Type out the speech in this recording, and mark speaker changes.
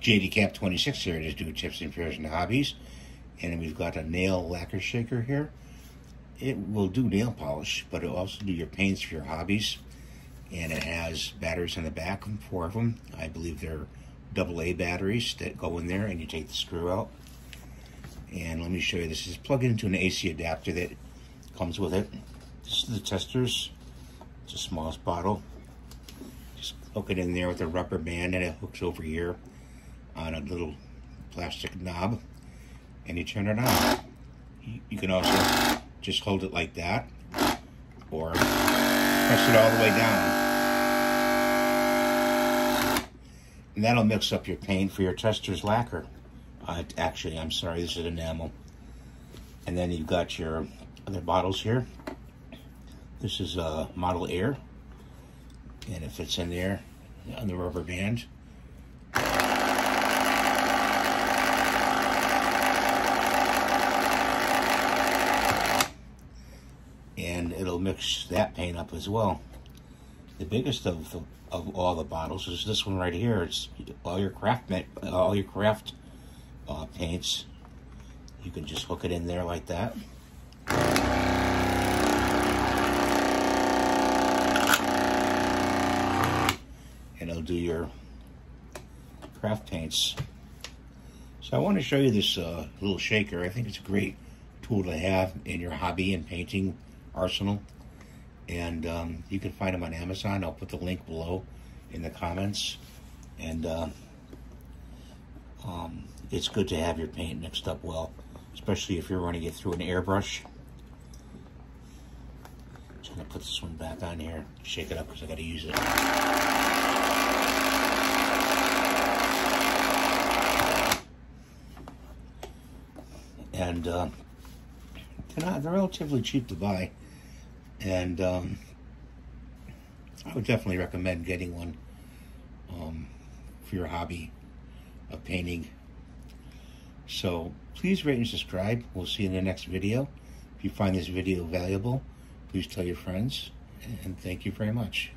Speaker 1: JD Cap 26 here to do tips and fairs and hobbies. And we've got a nail lacquer shaker here. It will do nail polish, but it'll also do your paints for your hobbies. And it has batteries in the back, four of them. I believe they're double A batteries that go in there and you take the screw out. And let me show you, this is plugged into an AC adapter that comes with it. This is the Testors. It's the smallest bottle. Just hook it in there with a rubber band and it hooks over here on a little plastic knob and you turn it on. You can also just hold it like that or press it all the way down. And that'll mix up your paint for your Testors' lacquer. Uh, actually, I'm sorry, this is enamel. And then you've got your other bottles here. This is uh, Model Air. And it fits in there on the rubber band. And it'll mix that paint up as well. The biggest of the, of all the bottles is this one right here. It's all your craft all your craft uh, paints. You can just hook it in there like that. And it'll do your craft paints. So I want to show you this uh, little shaker. I think it's a great tool to have in your hobby and painting arsenal. And um, you can find them on Amazon. I'll put the link below in the comments. And uh, um, it's good to have your paint mixed up well, especially if you're running it through an airbrush. Just gonna put this one back on here, shake it up because I gotta use it. And uh, they're, not, they're relatively cheap to buy. And um, I would definitely recommend getting one um, for your hobby of painting. So please rate and subscribe. We'll see you in the next video. If you find this video valuable, please tell your friends. And thank you very much.